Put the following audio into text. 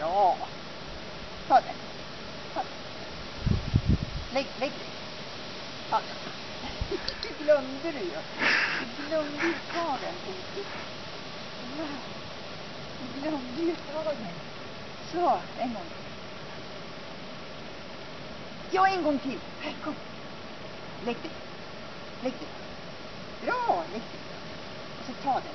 Ja. Ta den. Ta det. Lägg, lägg dig. Ta den. Det glömde du ju. Du glömde ju ta den. Du glömde ju ta den. Så, en gång till. Ja, en gång till. Här, kom. Lägg dig. Lägg dig. Bra, lägg dig. Och så ta den.